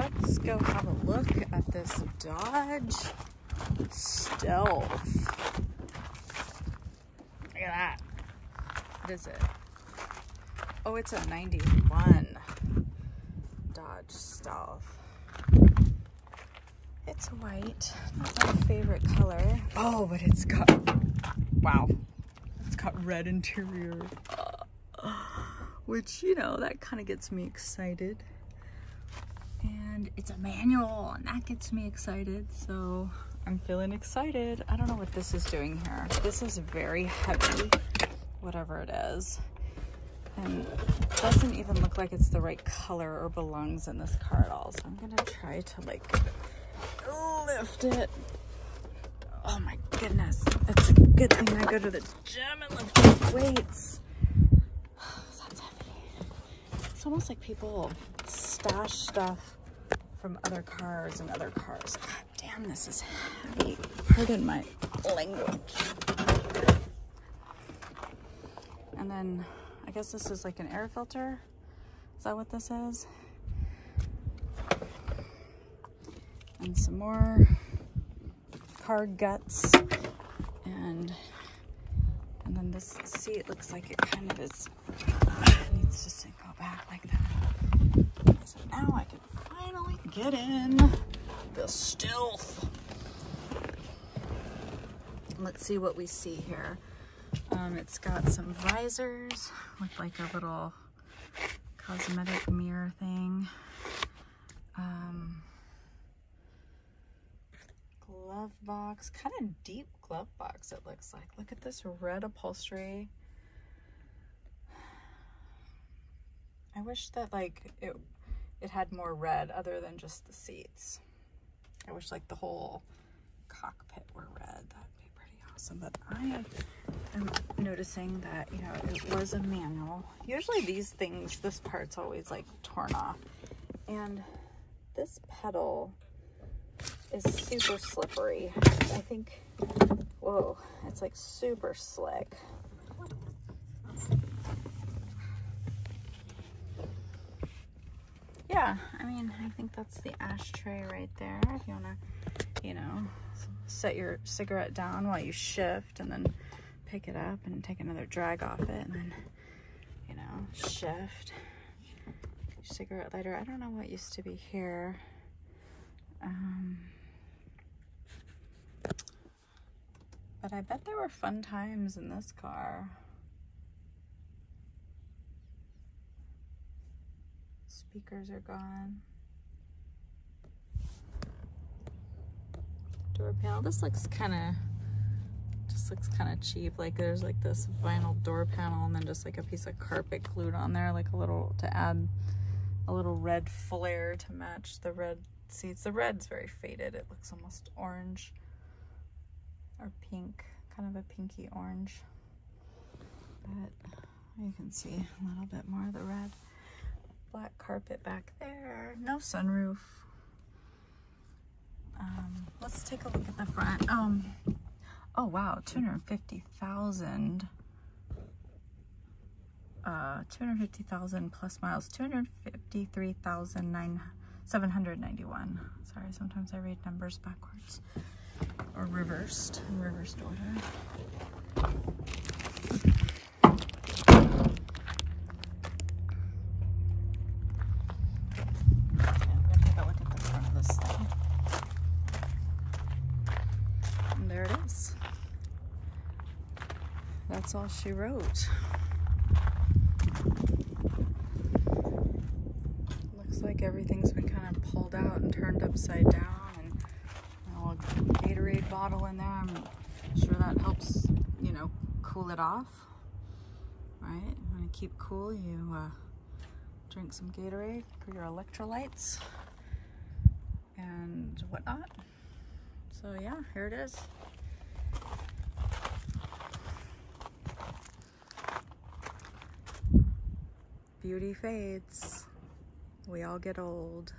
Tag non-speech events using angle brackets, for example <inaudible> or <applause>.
let's go have a look at this Dodge Stealth. Look at that. What is it? Oh, it's a 91 Dodge Stealth. It's white, not my favorite color. Oh, but it's got, wow, it's got red interior. which, you know, that kind of gets me excited. And it's a manual, and that gets me excited, so I'm feeling excited. I don't know what this is doing here. This is very heavy, whatever it is. And doesn't even look like it's the right color or belongs in this car at all. So I'm gonna try to like lift it. Oh my goodness. It's a good thing I go to the gym and lift weights. <sighs> That's heavy. It's almost like people stash stuff from other cars and other cars. God damn, this is heavy. Pardon my language. And then I guess this is like an air filter. Is that what this is? And some more car guts and and then this seat looks like it kind of is needs to go back like that. So now I can finally get in the stealth. Let's see what we see here. Um, it's got some visors with like a little cosmetic mirror thing. Um, glove box, kind of deep glove box it looks like. Look at this red upholstery. I wish that like it it had more red other than just the seats. I wish like the whole cockpit were red. That'd be pretty awesome. But I am noticing that, you know, it was a manual. Usually these things, this part's always like torn off. And this pedal is super slippery. I think, whoa, it's like super slick. I think that's the ashtray right there. If you want to, you know, set your cigarette down while you shift and then pick it up and take another drag off it and then, you know, shift. Cigarette lighter. I don't know what used to be here. Um, but I bet there were fun times in this car. Speakers are gone. Door panel. This looks kind of just looks kind of cheap. Like there's like this vinyl door panel and then just like a piece of carpet glued on there, like a little to add a little red flare to match the red seats. The red's very faded. It looks almost orange or pink, kind of a pinky orange. But you can see a little bit more of the red. Carpet back there. No sunroof. Um, let's take a look at the front. Um, oh wow, 250,000. Uh, 250,000 plus miles, 253,791. Sorry, sometimes I read numbers backwards or reversed reversed order. There it is. That's all she wrote. Looks like everything's been kind of pulled out and turned upside down and a little Gatorade bottle in there. I'm sure that helps, you know, cool it off, right? When You keep cool, you uh, drink some Gatorade for your electrolytes and whatnot. So yeah, here it is. Beauty fades. We all get old.